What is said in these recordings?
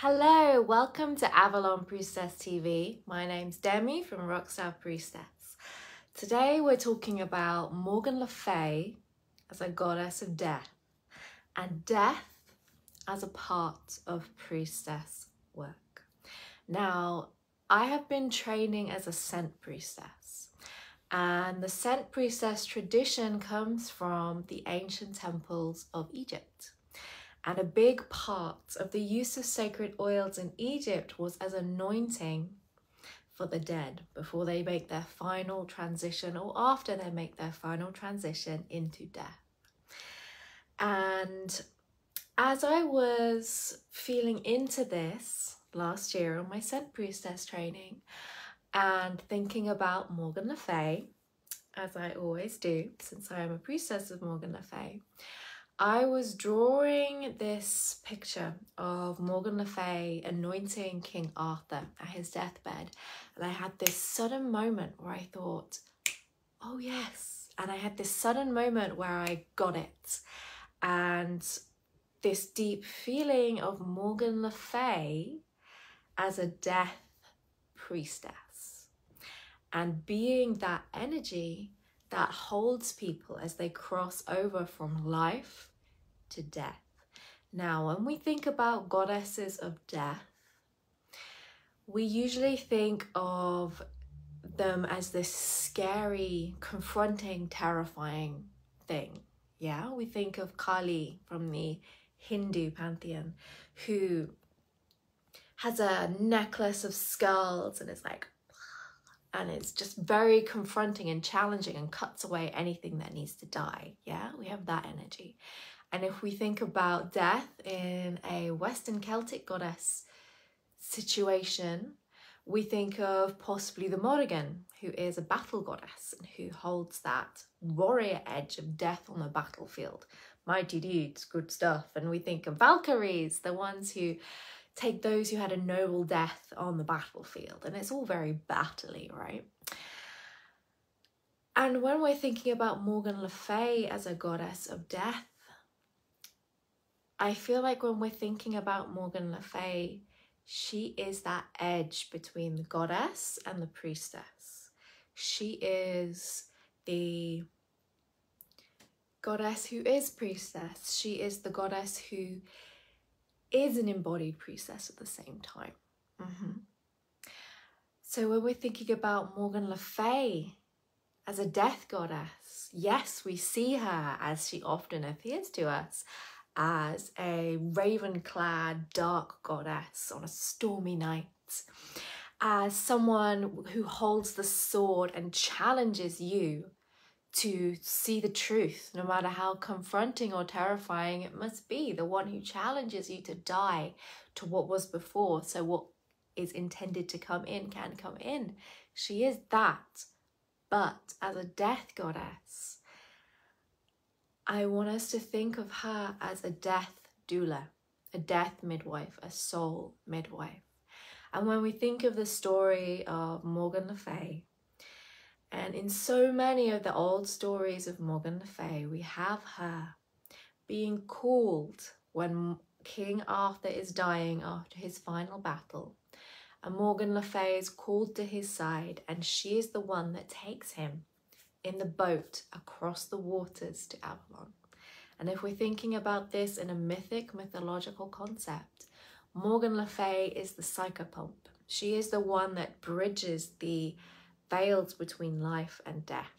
Hello, welcome to Avalon Priestess TV. My name's Demi from Rockstar Priestess. Today we're talking about Morgan Le Fay as a goddess of death and death as a part of priestess work. Now, I have been training as a scent priestess, and the scent priestess tradition comes from the ancient temples of Egypt. And a big part of the use of sacred oils in Egypt was as anointing for the dead before they make their final transition or after they make their final transition into death. And as I was feeling into this last year on my Scent Priestess training and thinking about Morgan Le Fay, as I always do since I am a priestess of Morgan Le Fay, I was drawing this picture of Morgan Le Fay anointing King Arthur at his deathbed. And I had this sudden moment where I thought, oh yes. And I had this sudden moment where I got it. And this deep feeling of Morgan Le Fay as a death priestess. And being that energy that holds people as they cross over from life to death. Now, when we think about goddesses of death, we usually think of them as this scary, confronting, terrifying thing. Yeah, we think of Kali from the Hindu pantheon who has a necklace of skulls and is like and it's just very confronting and challenging and cuts away anything that needs to die. Yeah, we have that energy. And if we think about death in a Western Celtic goddess situation, we think of possibly the Morrigan, who is a battle goddess and who holds that warrior edge of death on the battlefield. Mighty deeds, good stuff. And we think of Valkyries, the ones who take those who had a noble death on the battlefield. And it's all very battly, right? And when we're thinking about Morgan Le Fay as a goddess of death, I feel like when we're thinking about Morgan Le Fay, she is that edge between the goddess and the priestess. She is the goddess who is priestess. She is the goddess who is an embodied priestess at the same time. Mm-hmm. So when we're thinking about Morgan Le Fay as a death goddess, yes, we see her as she often appears to us as a raven clad dark goddess on a stormy night, as someone who holds the sword and challenges you to see the truth, no matter how confronting or terrifying it must be, the one who challenges you to die to what was before, so what is intended to come in can come in. She is that, but as a death goddess, I want us to think of her as a death doula, a death midwife, a soul midwife. And when we think of the story of Morgan Le Fay, and in so many of the old stories of Morgan Le Fay, we have her being called when King Arthur is dying after his final battle. And Morgan Le Fay is called to his side, and she is the one that takes him in the boat across the waters to Avalon. And if we're thinking about this in a mythic, mythological concept, Morgan Le Fay is the psychopomp. She is the one that bridges the veils between life and death.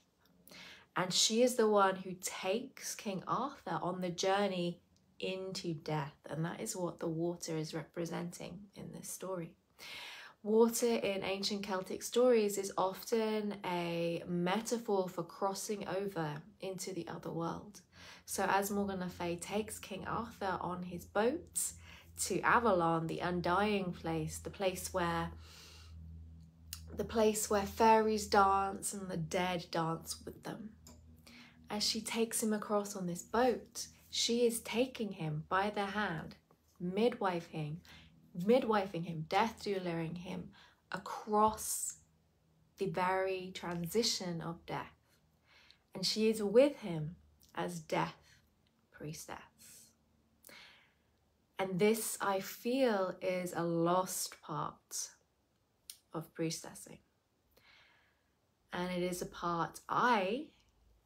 And she is the one who takes King Arthur on the journey into death. And that is what the water is representing in this story. Water in ancient Celtic stories is often a metaphor for crossing over into the other world. So as Morgan Le Fay takes King Arthur on his boat to Avalon, the undying place, the place where the place where fairies dance and the dead dance with them. As she takes him across on this boat, she is taking him by the hand, midwifing midwifing him, death doulaing him across the very transition of death. And she is with him as death priestess. And this, I feel, is a lost part of processing. And it is a part I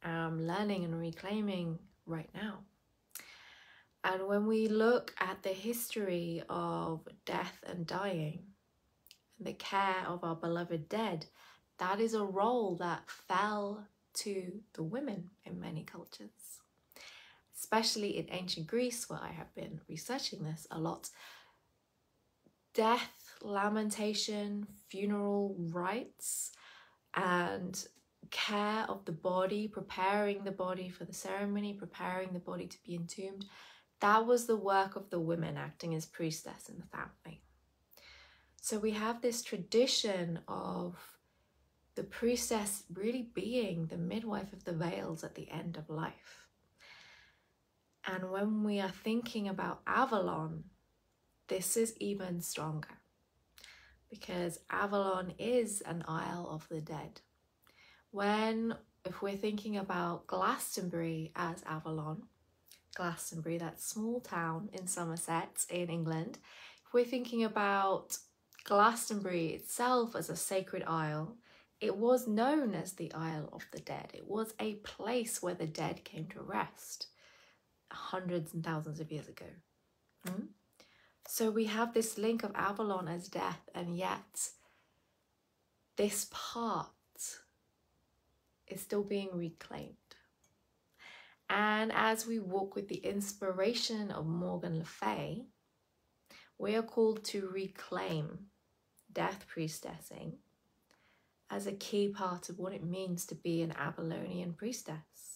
am learning and reclaiming right now. And when we look at the history of death and dying, and the care of our beloved dead, that is a role that fell to the women in many cultures. Especially in ancient Greece, where I have been researching this a lot. Death, lamentation, funeral rites, and care of the body, preparing the body for the ceremony, preparing the body to be entombed, that was the work of the women acting as priestess in the family. So we have this tradition of the priestess really being the midwife of the veils at the end of life. And when we are thinking about Avalon, this is even stronger because Avalon is an Isle of the Dead. When, if we're thinking about Glastonbury as Avalon, Glastonbury, that small town in Somerset in England, if we're thinking about Glastonbury itself as a sacred isle, it was known as the Isle of the Dead. It was a place where the dead came to rest hundreds and thousands of years ago. Hmm? So we have this link of Avalon as death, and yet this part is still being reclaimed. And as we walk with the inspiration of Morgan Le Fay, we are called to reclaim death priestessing as a key part of what it means to be an Avalonian priestess.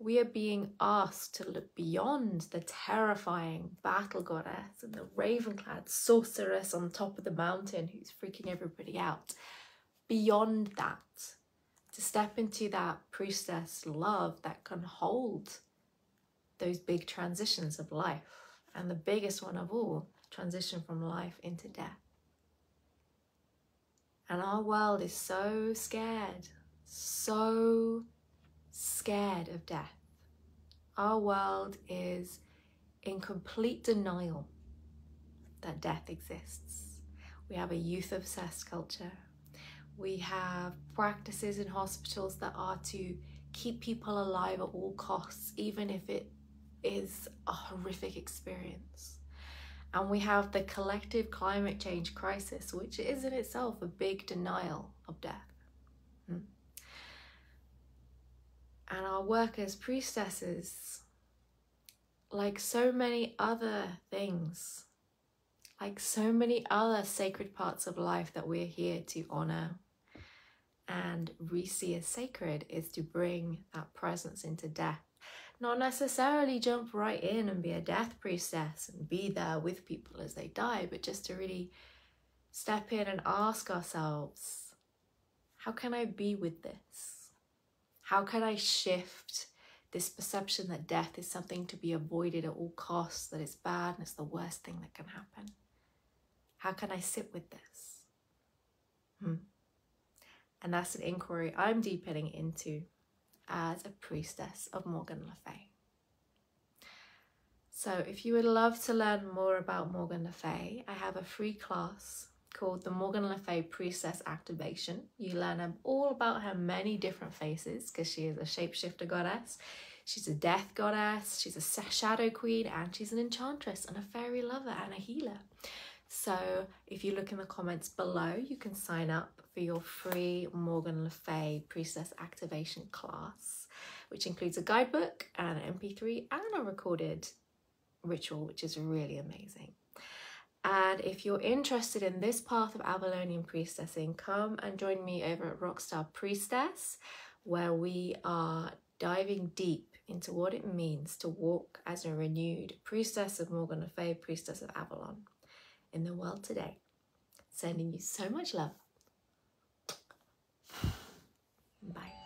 We are being asked to look beyond the terrifying battle goddess and the raven clad sorceress on top of the mountain who's freaking everybody out. Beyond that, to step into that priestess love that can hold those big transitions of life. And the biggest one of all, transition from life into death. And our world is so scared, so scared of death. Our world is in complete denial that death exists. We have a youth obsessed culture. We have practices in hospitals that are to keep people alive at all costs, even if it is a horrific experience. And we have the collective climate change crisis, which is in itself a big denial of death. Hmm. And our work as priestesses, like so many other things, like so many other sacred parts of life that we're here to honor and re see as sacred, is to bring that presence into death not necessarily jump right in and be a death priestess and be there with people as they die, but just to really step in and ask ourselves, how can I be with this? How can I shift this perception that death is something to be avoided at all costs, that it's bad and it's the worst thing that can happen? How can I sit with this? Hmm. And that's an inquiry I'm deepening into as a priestess of Morgan Le Fay. So if you would love to learn more about Morgan Le Fay, I have a free class called the Morgan Le Fay Priestess Activation. You learn all about her many different faces because she is a shapeshifter goddess. She's a death goddess, she's a shadow queen, and she's an enchantress and a fairy lover and a healer. So if you look in the comments below, you can sign up for your free Morgan Le Fay Priestess Activation class, which includes a guidebook an MP3 and a recorded ritual, which is really amazing. And if you're interested in this path of Avalonian priestessing, come and join me over at Rockstar Priestess, where we are diving deep into what it means to walk as a renewed priestess of Morgan Le Fay, priestess of Avalon in the world today. Sending you so much love. Bye.